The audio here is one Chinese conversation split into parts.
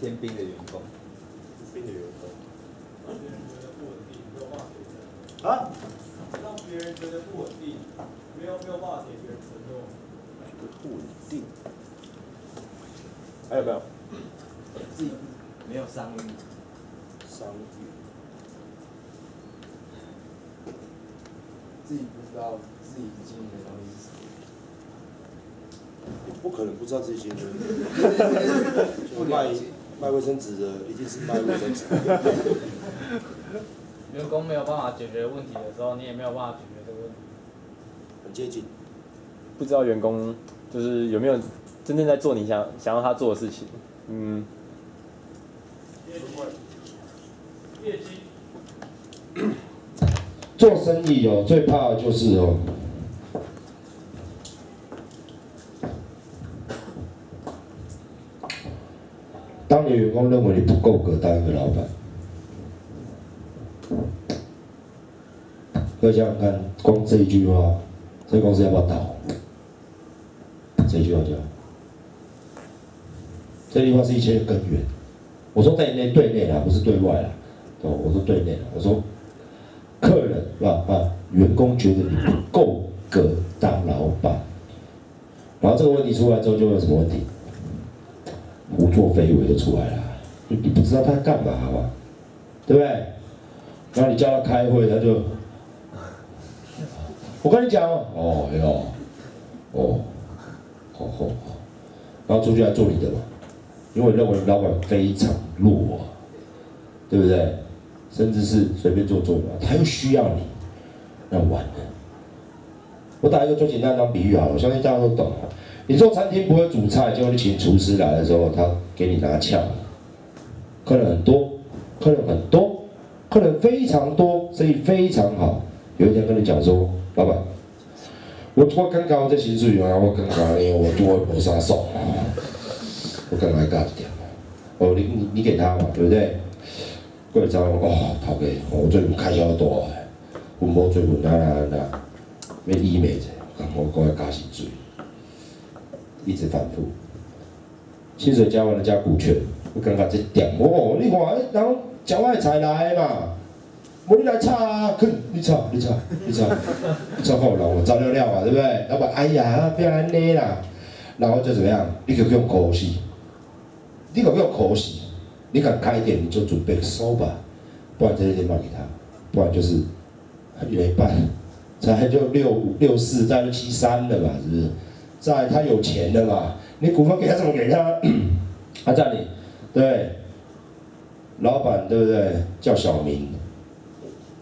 天兵的员工，兵的员工。让别人觉得不稳定，没有办法解决。啊？让别人觉得不稳定，没有没有办法解决承诺。不稳定。还有没有？自己没有商誉，商誉。自己不知道自己经营的东西是什么。不可能不知道这些的。就卖卖卫生纸的，一定是卖卫生纸。员工没有办法解决问题的时候，你也没有办法解决这个问题。很接近。不知道员工就是有没有真正在做你想想要他做的事情，嗯，业绩，业绩，做生意哦，最怕的就是哦，当你的员工认为你不够格当一个老板，各位想想看，光这一句话，这公司要不要倒？这句话叫，这句话是一切的根源。我说对内对内啦，不是对外啦。哦，我说对内啦，我说客人是吧？啊，员工觉得你不够格当老板，然后这个问题出来之后，就会有什么问题？胡作非为就出来了，你不知道他在干嘛嘛，对不对？然后你叫他开会，他就，我跟你讲哦，哦哟，哦，好好好，然后出去来做你的嘛，因为我认为老板非常弱啊，对不对？甚至是随便做做嘛，他又需要你，那完了。我打一个最简单的比喻好了，我相信大家都懂。你做餐厅不会煮菜，结果你请厨师来的时候，他给你拿枪，客人很多，客人很多，客人非常多，生意非常好。有一天跟你讲说，老板，我我刚刚在薪水啊，我刚刚因为我做磨砂手，我刚刚干一点，哦，你你你给他嘛，对不对？过来找我，哦，头家，我最近开销大诶，阮某最近哪哪哪要医美者，我讲要加薪水。一直反复，薪水加完了加股权，我感觉这点。哦，你看，然后脚外才来嘛，我你来炒啊，去你炒，你炒，你炒，炒够了，我照料料嘛，对不对？老板，哎呀，不要安尼啦，然后就怎么样？你就用口气，你就用口气，你敢开店你就准备收吧，不然这些卖给他，不然就是一人一半，再就六五六四，再就七三了嘛，是不是？在他有钱的嘛，你股份给他怎么给他？他在你，对，老板对不对？叫小明，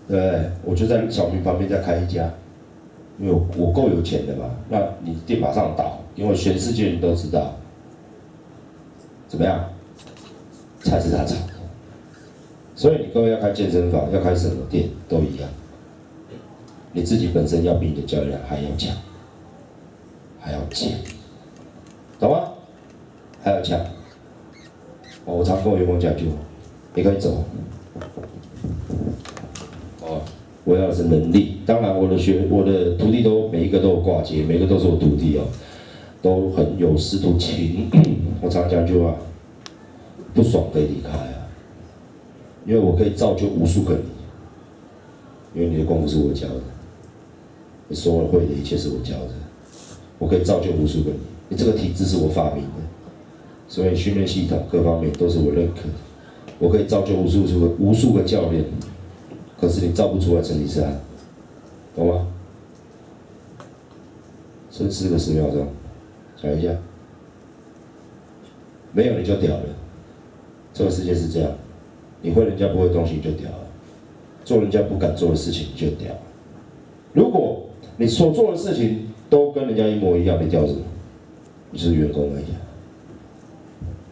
对？我就在小明旁边再开一家，因为我够有钱的嘛。那你店马上倒，因为全世界人都知道，怎么样？菜是他炒，所以你各位要开健身房，要开什么店都一样，你自己本身要比你的教练还要强。还要强，懂吗？还要强。我常跟我员工讲句话：你可以走。哦，我要的是能力。当然，我的学，我的徒弟都每一个都有挂接，每个都是我徒弟哦，都很有师徒情。我常讲句话：不爽可以离开啊，因为我可以造就无数个你，因为你的功夫是我教的，你所有会的一切是我教的。我可以造就无数个，你你这个体制是我发明的，所以训练系统各方面都是我认可。我可以造就无数数个无数个教练，可是你造不出来成吉思汗，懂吗？深思个十秒钟，想一下，没有你就屌了。这个世界是这样，你会人家不会东西就屌了，做人家不敢做的事情就屌。如果你所做的事情，都跟人家一模一样，你叫什么？就是员工而已。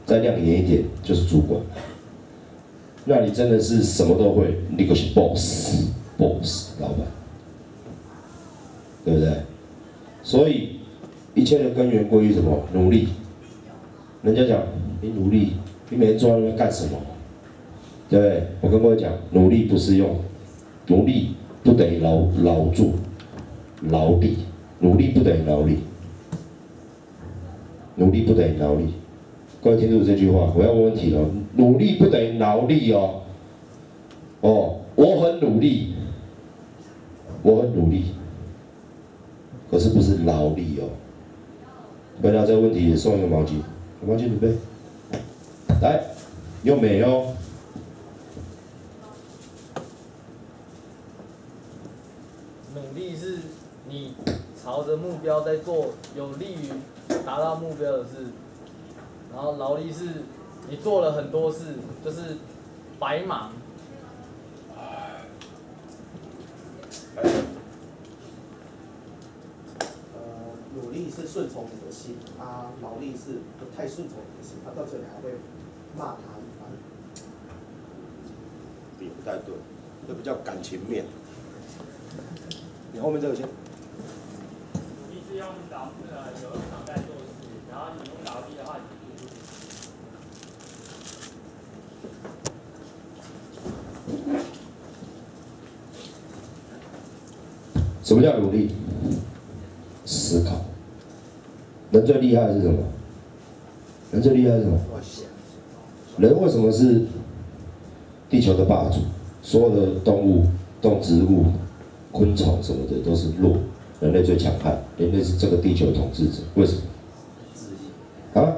再亮眼一点，就是主管。那你真的是什么都会，你可是 boss，boss 老板，对不对？所以一切的根源归于什么？努力。人家讲你努力，你每天坐在那边干什么？对不对？我跟各位讲，努力不是用，努力不等于劳劳作，劳力。努力不等于劳力，努力不等于劳力，各位听住这句话，我要问问题了。努力不等于劳力哦。哦，我很努力，我很努力，可是不是劳力哦。回答这个问题，送一个毛巾，毛巾准备，来，用美哦。努力是你朝着目标在做有利于达到目标的事，然后劳力是你做了很多事，就是白忙。呃，努力是顺从你的心，他劳力是不太顺从你的心，他到这里还会骂他一番。也不太对，这不叫感情面。你后面这个先。努力是用劳呃有脑在什么叫努力？思考。人最厉害是什么？人最厉害是什么？人为什么是地球的霸主？所有的动物、动植物、昆虫什么的都是弱，人类最强悍，人类是这个地球的统治者。为什么？啊？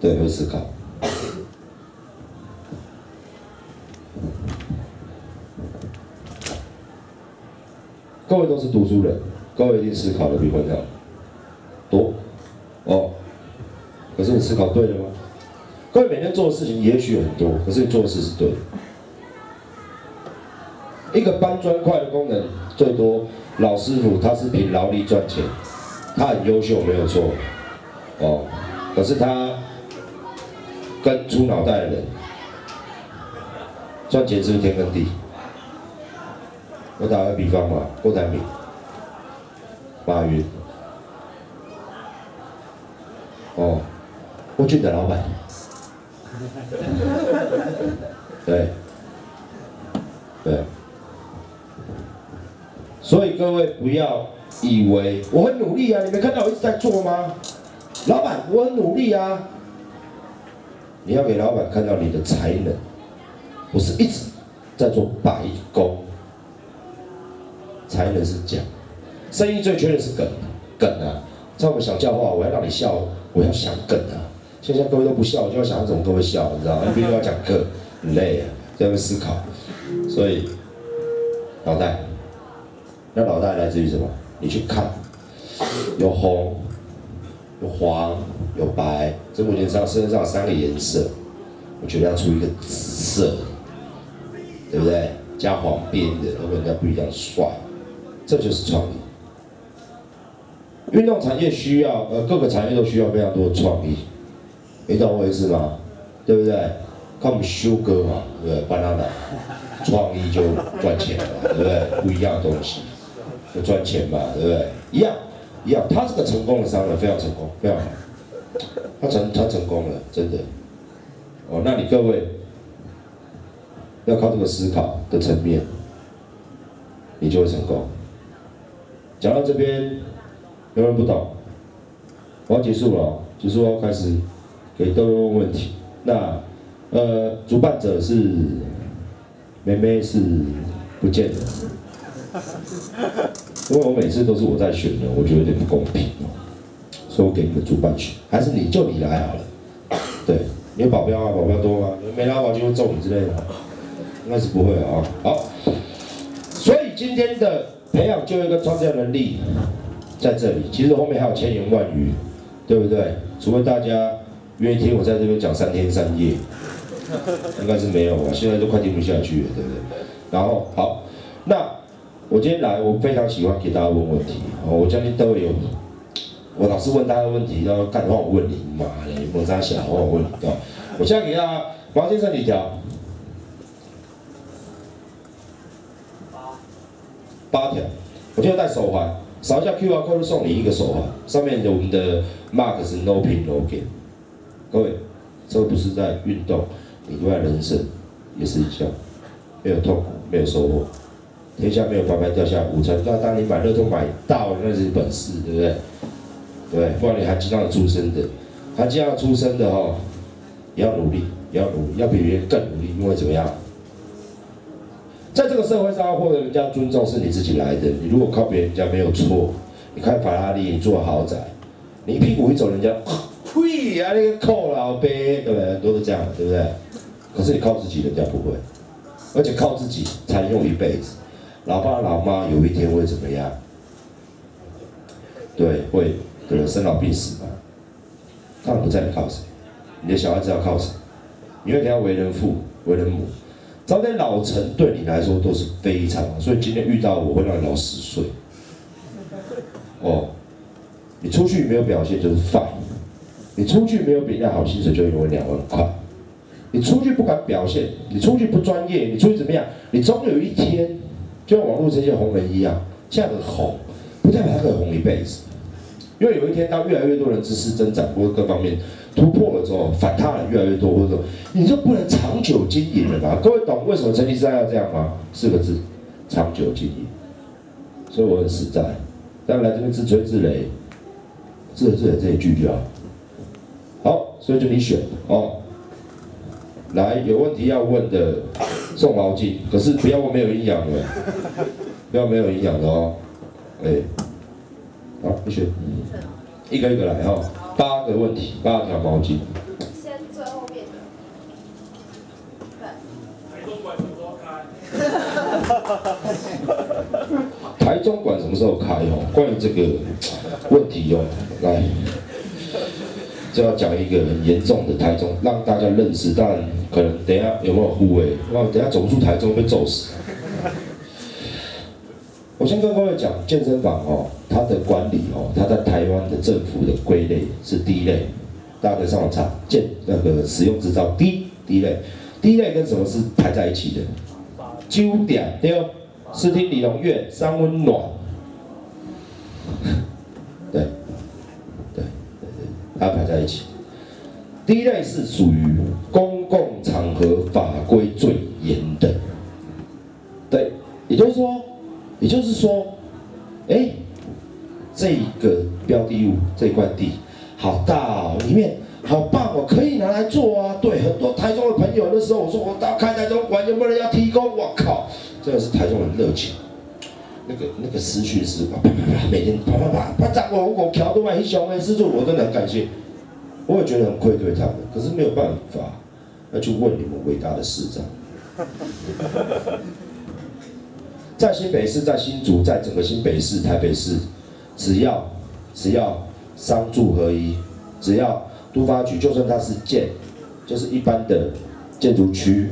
对，会思考。各位都是读书人，各位一定思考的比我要多哦。可是你思考对了吗？各位每天做的事情也许很多，可是你做的事是对的。一个搬砖块的工人，最多老师傅他是凭劳力赚钱，他很优秀没有错，哦，可是他跟出脑袋的人赚钱是不是天跟地？我打个比方嘛，郭台铭、马云，哦，郭俊的老板，对，对，所以各位不要以为我很努力啊，你没看到我一直在做吗？老板，我很努力啊，你要给老板看到你的才能，不是一直在做白工。才能是假，生意最缺的是梗，梗啊！在我们想教话，我要让你笑，我要想梗啊！现在各位都不笑，我就要想怎么各位笑，你知道吗？毕竟要讲课，很累啊，在那思考，所以脑袋，那脑袋来自于什么？你去看，有红，有黄，有白，这目前上身上三个颜色，我觉得要出一个紫色，对不对？加黄边的，会跟人家不一样帅。这就是创意。运动产业需要，呃，各个产业都需要非常多的创意，你懂我意思吗？对不对？看我们修哥嘛，对不对？帮他来，创意就赚钱了，对不对？不一样的东西，就赚钱嘛，对不对？一样，一样。他是个成功的商人，非常成功，非常好。他成，他成功了，真的。哦，那你各位要靠这个思考的层面，你就会成功。讲到这边，有人不懂，我要结束了，结束要开始给各位问问题。那呃，主办者是妹妹是不见的，因为我每次都是我在选的，我觉得有点不公平哦，所以我给你们主办权，还是你就你来好了。对，你有保镖啊？保镖多吗？没拿保就会揍你之类的，应该是不会啊。好，所以今天的。培养就业跟创造能力在这里，其实后面还有千言万语，对不对？除非大家愿意听我在这边讲三天三夜，应该是没有吧，现在都快听不下去了，对不对？然后好，那我今天来，我非常喜欢给大家问问题，我相信都有，我老是问大家问题，然后干的话我问你，妈的，莫扎小，我问你，对吧？我现在给大家王先生几条。八条，我今天戴手环，扫一下 QR code 送你一个手环，上面有我们的 mark 是 No Pin No Gain。各位，这不是在运动，你都在人生也是一样，没有痛苦，没有收获，天下没有白白掉下午餐。那当你买乐透买到，那是本事，对不对？对，不然你还知道出生的，含金量出身的哈，也要努力，也要努力，要比别人更努力，因为怎么样？在这个社会上获得人家尊重是你自己来的，你如果靠别人家没有错，你开法拉利，你住豪宅，你屁股一走，人家呸啊那个扣老呗，对不对？都是这样，对不对？可是你靠自己，人家不会，而且靠自己才能用一辈子。老爸老妈有一天会怎么样？对，会可能生老病死嘛。他们不在，你靠谁？你的小孩子要靠谁？你会给他为人父、为人母。早点老成对你来说都是非常好，所以今天遇到我会让你老十岁。哦，你出去没有表现就是 fine，你出去没有比人家好薪水就因为两万块。你出去不敢表现，你出去不专业，你出去怎么样？你总有一天，就像网络这些红人一样，现在很红，不代表他可以红一辈子。因为有一天，当越来越多人知识增长或者各方面突破了之后，反他人越来越多，或者说你就不能长久经营了吧？各位懂为什么成吉思汗要这样吗？四个字：长久经营。所以我很实在，当然来这边自吹自擂，自吹自擂这一句就好。好，所以就你选哦。来，有问题要问的送毛巾，可是不要问没有营养的，不要没有营养的哦。哎，好，不选，一个一个来哈，八个问题，八条毛巾。先最后面的。台中馆什么时候开？台中馆什么时候开哦？关于这个问题哦，来，就要讲一个很严重的台中，让大家认识。但，可能等一下有没有护卫？哇，等下走不出台中被揍死。我先跟各位讲，健身房哦，它的管理哦，它在台湾的政府的归类是第一类，大家可以上网查健那个使用执照第一第一类，第一类跟什么是排在一起的？九点对哦，视听理容院、三温暖，对，对，对安，排在一起。第一类是属于公共场合法规最严的，对，也就是说，也就是说，哎，这个标的物这块地好大哦，里面好棒哦，可以拿来做啊。对，很多台中的朋友那时候我说我到开台中馆有没有人要提供？我靠，真的是台中人热情。那个那个私讯是啪啪啪啪，每天啪啪啪啪砸我我桥都买一小枚施主，我真的很感谢。我也觉得很愧对他们，可是没有办法，要去问你们伟大的市长。在新北市，在新竹，在整个新北市、台北市，只要只要商住合一，只要都发局，就算它是建，就是一般的建筑区，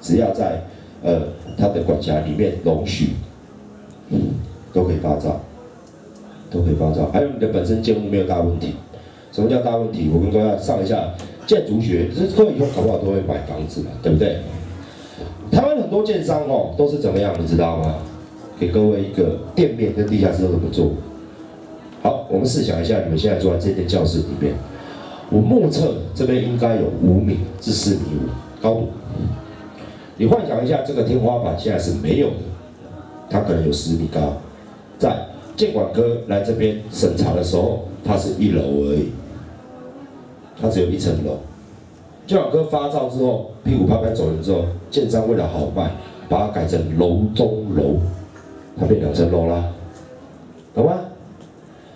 只要在呃它的管辖里面容许，都可以发照，都可以发照。还有你的本身建物没有大问题。什么叫大问题？我跟各位上一下建筑学，就是各位以后搞不好都会买房子嘛，对不对？台湾很多建商哦，都是怎么样，你知道吗？给各位一个店面跟地下室都怎么做。好，我们试想一下，你们现在坐在这间教室里面，我目测这边应该有五米至四米五高度。你幻想一下，这个天花板现在是没有的，它可能有十米高，在建管科来这边审查的时候，它是一楼而已，它只有一层楼。建管科发照之后，屁股拍拍走人之后，建商为了好卖，把它改成楼中楼，它变两层楼啦，懂吗？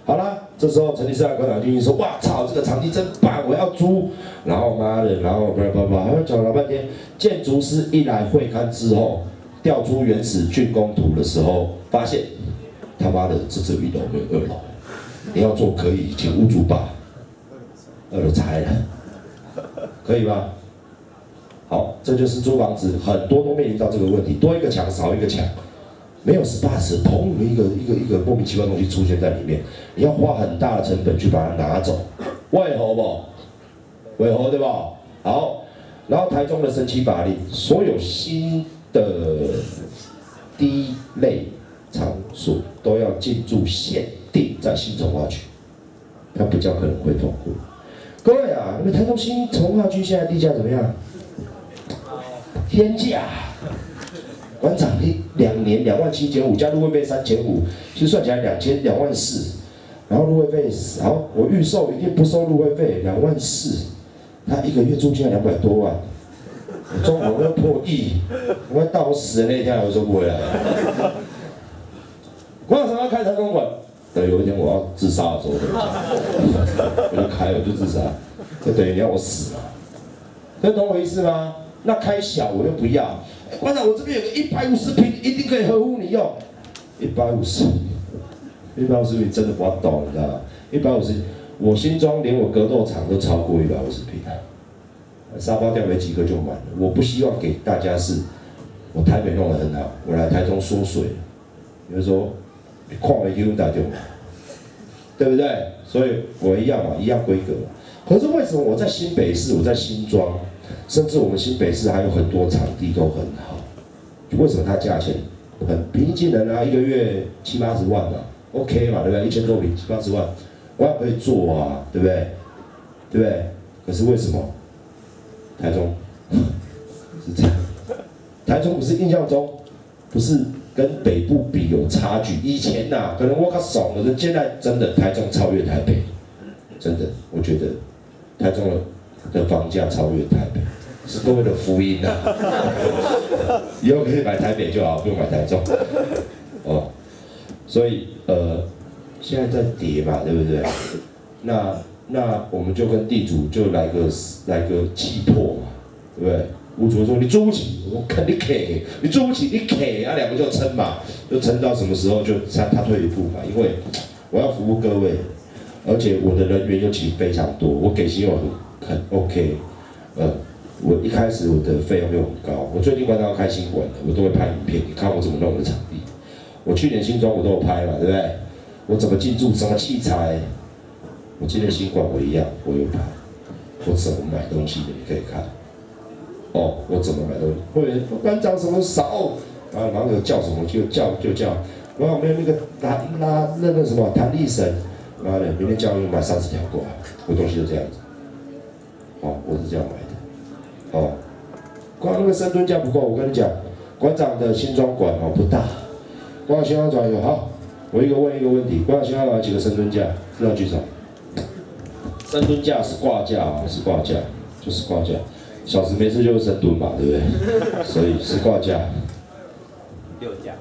好啦，这时候陈立山科长进去说：“哇操，这个场地真棒，我要租。”然后妈的，然后叭叭叭，还讲了半天。建筑师一来会勘之后，调出原始竣工图的时候，发现他妈的这只有一楼没有二楼。你要做可以，请屋主把二楼拆了，可以吧？好，这就是租房子，很多都面临到这个问题，多一个墙少一个墙，没有 SPA 池，砰一个一个一个莫名其妙的东西出现在里面，你要花很大的成本去把它拿走，为何不？为何对吧？好，然后台中的神奇法令，所有新的第一类场所都要进驻限定在新从化区，它比较可能会通过。各位啊，你们台中新从化区现在地价怎么样？天价！馆长一两年两万七千五，加入会费三千五，其实算起来两千两万四。然后入会费好，我预售一定不收入会费，两万四，他一个月租金要两百多万，我装潢要破亿，我要到我死的那一天我说不回来。我为什么要开台中馆？等有一天我要自杀的时候，我就开，我就自杀，就等于你要我死嘛？能懂我意思吗？那开小我又不要。哎馆长，我这边有个一百五十平，一定可以合乎你用。一百五十，一百五十平真的不要懂，你知道？一百五十，我新庄连我格斗场都超过一百五十平，沙发店没几个就满了。我不希望给大家是，我台北弄得很好，我来台中缩水，比如说矿没用打就满，对不对？所以我一样嘛，一样规格。可是为什么我在新北市，我在新庄，甚至我们新北市还有很多场地都很好，为什么它价钱很平易近人啊？一个月七八十万嘛，OK 嘛，对不对？一千多平七八十万，我也可以做啊，对不对？对不对？可是为什么台中是这样？台中不是印象中不是跟北部比有差距？以前呐、可能我较爽了，现在真的台中超越台北，真的，我觉得台中的的房价超越台北，是各位的福音啊！以后可以买台北就好，不用买台中。哦，所以呃，现在在跌嘛，对不对？那那我们就跟地主就来个来个气魄嘛，对不对？屋主说你租不起，我说肯定给，你租不起你给，啊两个就撑嘛，就撑到什么时候就他他退一步嘛，因为我要服务各位，而且我的人员又其实非常多，我给薪又很很 OK，呃，我一开始我的费用又很高，我最近关到要开新馆了，我都会拍影片，你看我怎么弄的场地，我去年新装我都有拍嘛，对不对？我怎么进驻，什么器材，我今天新馆我一样，我有拍，我怎么买东西的，你可以看。哦，我怎么买东西？会员馆长什么少啊？然后有叫什么就叫就叫，然后没有那个拉拉那个什么弹力绳，妈的，明天叫你买三十条过来，我东西就这样子。哦，我是这样买的。哦，光那个深蹲架不够，我跟你讲，馆长的新装馆哦不大，光新装馆有好，我一个问一个问题，光新装馆有几个深蹲架？知道举手。深蹲架是挂架啊，是挂架，就是挂架。小时没事就是深蹲嘛，对不对？所以是挂架，六架，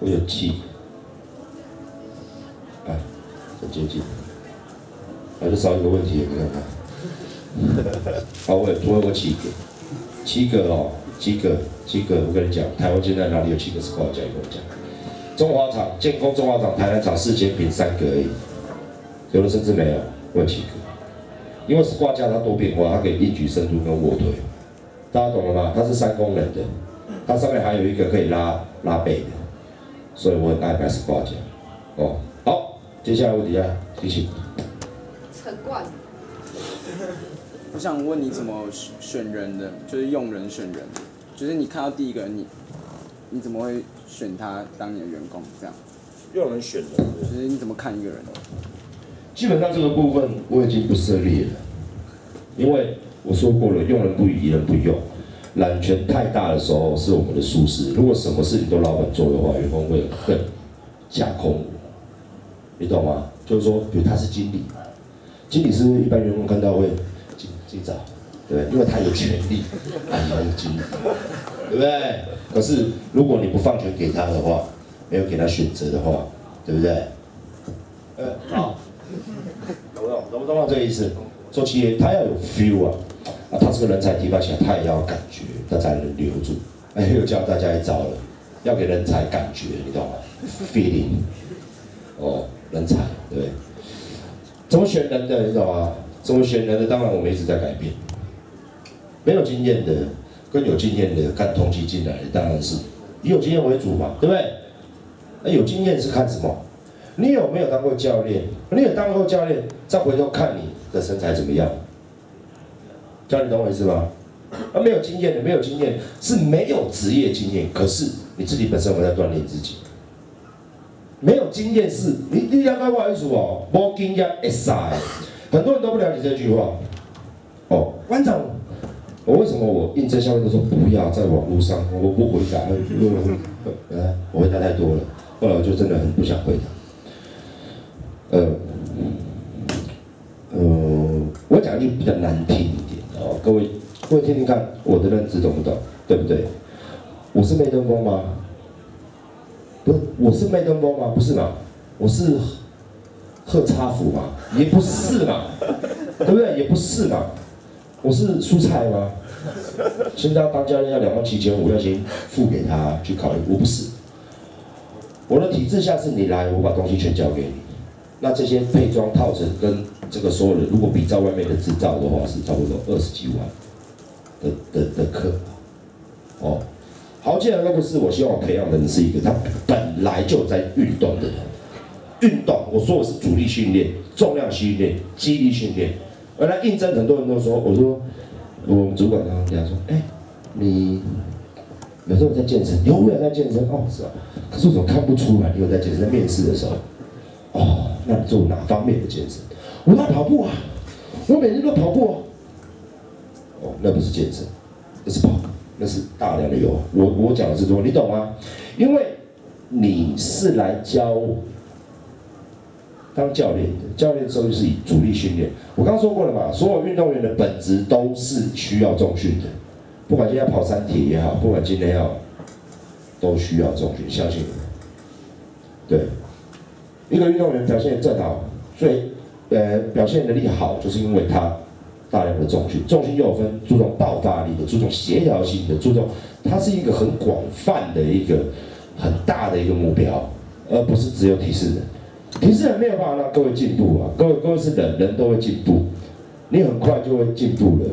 我有七，哎，很接近，还是少一个问题，你看看。好，我也我有七个，七个哦，七个，七个。我跟你讲，台湾现在哪里有七个是挂架？你跟我讲。中华厂建工，中华厂台南厂四千平三个而已，有的甚至没有，我有七个。因为是挂架，它多变化，它可以一举、深度跟卧推，大家懂了吗？它是三功能的，它上面还有一个可以拉拉背的，所以我很爱买是挂架。哦，好，接下来问题啊，提醒。陈冠，我想问你怎么选人的，就是用人选人，就是你看到第一个人，你你怎么会选他当你的员工？这样，用人选人，就是你怎么看一个人？基本上这个部分我已经不涉猎了，因为我说过了，用人不疑，疑人不用。揽权太大的时候是我们的舒适。如果什么事情都老板做的话，员工会恨架空我，你懂吗？就是说，比如他是经理嘛，经理是一般员工看到会紧紧张，对？因为他有权利，他是经理，对不对？可是如果你不放权给他的话，没有给他选择的话，对不对？呃，好。懂不懂？懂不懂这个意思？做企业他要有 feel 啊，啊，他这个人才提拔起来，他也要感觉，他才能留住。哎，又教大家一招了，要给人才感觉，你懂吗？feeling，哦，人才，对？怎么选人的，你懂吗？怎么选人的？当然我们一直在改变。没有经验的跟有经验的看同期进来，当然是以有经验为主嘛，对不对？那有经验是看什么？你有没有当过教练？你有当过教练，再回头看你的身材怎么样？教练懂我意思吗？啊，没有经验的，没有经验是没有职业经验，可是你自己本身我在锻炼自己？没有经验是，你你了解我意思哦，无经验会傻，很多人都不了解这句话。哦，班长，我为什么我应征教练都说不要在网络上，我不回答，呃，我回答太多了，后来我就真的很不想回答。呃，呃，我讲一句比较难听一点的哦，各位各位听听看，我的认知懂不懂？对不对？我是麦登峰吗？不是，我是麦登峰吗？不是嘛？我是贺差福吗？也不是嘛，对不对？也不是嘛。我是蔬菜吗？现在当教练要两万七千五，要先付给他去考虑。我不是，我的体制下是你来，我把东西全交给你。那这些配装套程跟这个所有的，如果比照外面的制造的话，是差不多二十几万的的的课。哦，好，既然那不是我希望培养的人是一个他本来就在运动的人，运动，我说我是主力训练、重量训练、肌力训练。而来应征，很多人都说，我说我们主管刚刚这样说，哎，你有时候在健身，有没有在健身？哦，是啊，可是我怎么看不出来你有在健身？在面试的时候，哦，那你做哪方面的健身？我在跑步啊，我每天都跑步啊。哦，那不是健身，那是跑，那是大量的油。我我讲的是多，你懂吗？因为你是来教。当教练的教练之后就是以主力训练。我刚说过了嘛，所有运动员的本质都是需要重训的，不管今天跑三铁也好，不管今天要，都需要重训，相信我。对，一个运动员表现正好，最呃表现能力好，就是因为他大量的重训。重训又有分注重爆发力的，注重协调性的，注重它是一个很广泛的一个很大的一个目标，而不是只有体适能。体适能没有办法让各位进步啊！各位各位是人，人都会进步，你很快就会进步了。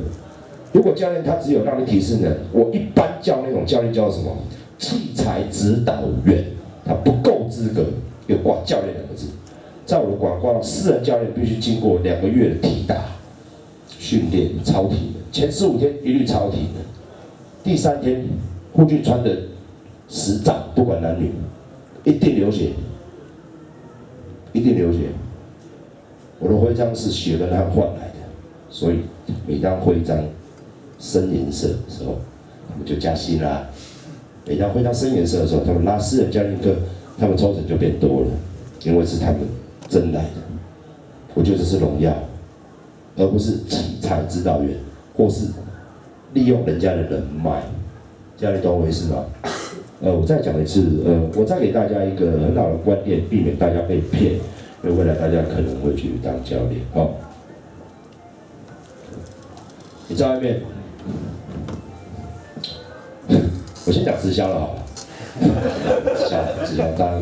如果教练他只有让你体适能，我一般叫那种教练叫什么？器材指导员，他不够资格有挂教练两个字。在我的广告，私人教练必须经过两个月的体打训练，超体的，前十五天一律超体的，第三天护具穿的实战，不管男女，一定流血。一定流血，我的徽章是血跟汗换来的，所以每当徽章深颜色的时候，他们就加薪啦；每当徽章深颜色的时候，他们拉私人教练课，他们抽成就变多了，因为是他们争来的。我觉得这是荣耀，而不是器材指导员或是利用人家的人脉。这样你懂我意思吗？呃，我再讲一次，呃，我再给大家一个很好的观念，避免大家被骗，因为未来大家可能会去当教练，好。你在外面，我先讲直销了，好，直销，直销，当，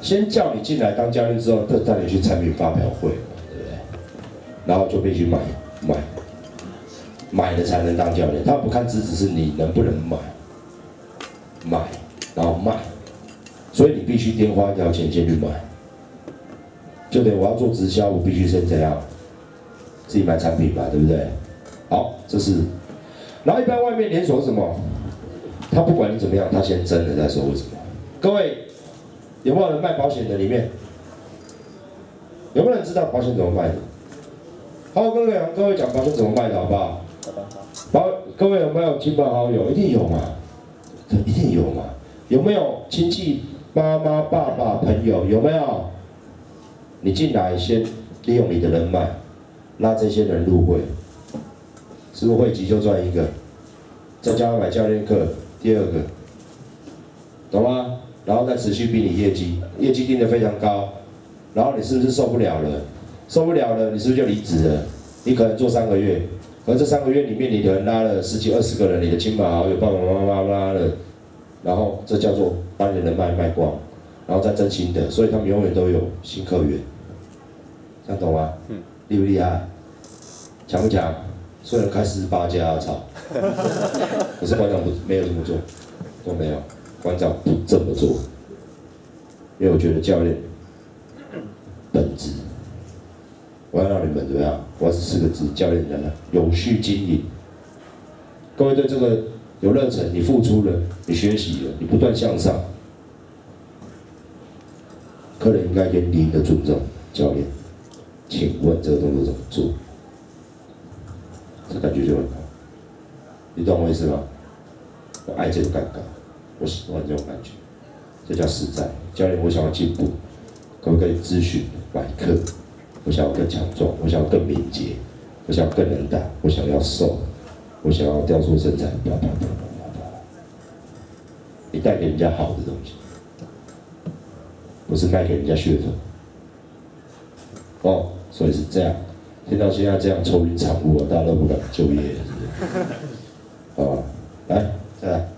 先叫你进来当教练之后，再带你去产品发表会，对不对？然后就必须买，买，买了才能当教练，他不看资质，是你能不能买。买，然后卖，所以你必须先花一条钱先去买，就等于我要做直销，我必须先怎样，自己买产品嘛，对不对？好，这是，然后一般外面连锁什么，他不管你怎么样，他先争了再说，为什么？各位有没有人卖保险的？里面有没有人知道保险怎么卖的？好，各位，各位讲保险怎么卖的好不好？保，各位有没有亲朋好友？一定有嘛。一定有嘛？有没有亲戚、妈妈、爸爸、朋友？有没有？你进来先利用你的人脉，拉这些人入会，是不是会籍就赚一个？再加上买教练课，第二个，懂吗？然后再持续逼你业绩，业绩定得非常高，然后你是不是受不了了？受不了了，你是不是就离职了？你可能做三个月。而这三个月里面，你可能拉了十几二十个人，你的亲朋好友、爸爸妈妈拉了，然后这叫做把你的脉卖光，然后再增新的，所以他们永远都有新客源，这样懂吗？嗯。厉不厉害？强不强？虽然开十八家，操！可是馆长不没有这么做，都没有，馆长不这么做，因为我觉得教练本质。我要让你们怎么样？我是四个字：教练人了，永续经营。各位对这个有热忱，你付出了，你学习了，你不断向上，客人应该给你的尊重。教练，请问这个动作怎么做？这感觉就很好。你懂我意思吗？我爱这个尴尬，我喜欢这种感觉，这叫实在。教练，我想要进步，可不可以咨询？买课，我想要更强壮，我想要更敏捷，我想要更能打，我想要瘦，我想要雕塑身材，你带给人家好的东西，不是卖给人家噱头。哦，所以是这样。听到现在这样抽云惨雾啊，大家都不敢就业，是不是？好吧，来，再来。